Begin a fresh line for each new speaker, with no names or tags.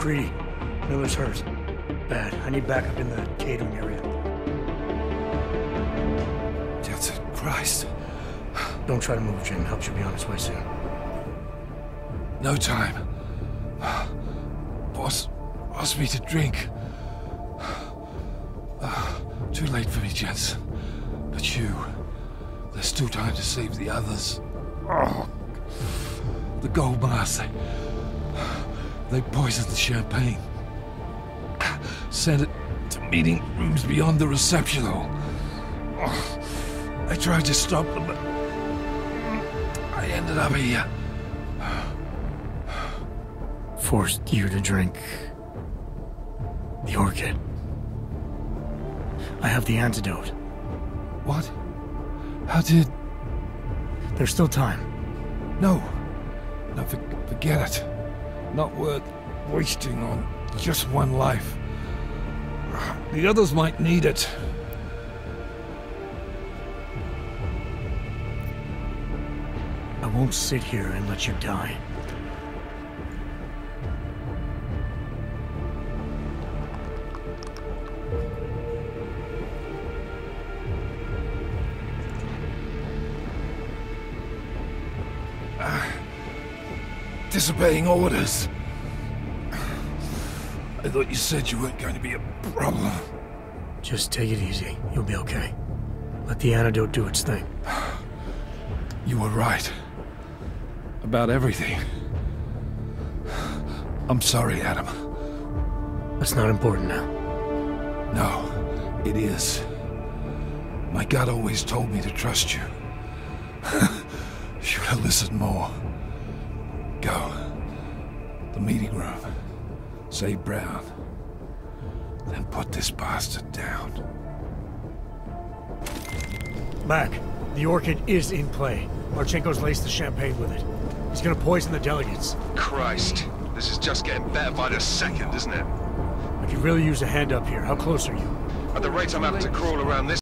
Creedy. Miller's hurt. Bad. I need backup in the catering area.
Jensen, Christ.
Don't try to move, Jim. Help should be on its way soon.
No time. Boss asked me to drink. Too late for me, Jensen. But you, there's still time to save the others. Oh, the gold mask. They, poisoned the champagne. Sent it to meeting rooms beyond the reception hall. Oh, I tried to stop them, but I ended up here.
Forced you to drink... the orchid. I have the antidote.
What? How did...
There's still time.
No. No, for, forget it. Not worth wasting on just one life. The others might need it.
I won't sit here and let you die.
Disobeying orders. I thought you said you weren't going to be a problem.
Just take it easy. You'll be okay. Let the antidote do its thing.
You were right. About everything. I'm sorry, Adam.
That's not important now.
No, it is. My God always told me to trust you. Should have listened more. Go. The meeting room. Save Brown. Then put this bastard down.
Mac, the orchid is in play. Marchenko's laced the champagne with it. He's gonna poison the delegates.
Christ. This is just getting better by the second, isn't it?
I could really use a hand up here. How close are you?
At the rate I'm having to crawl around this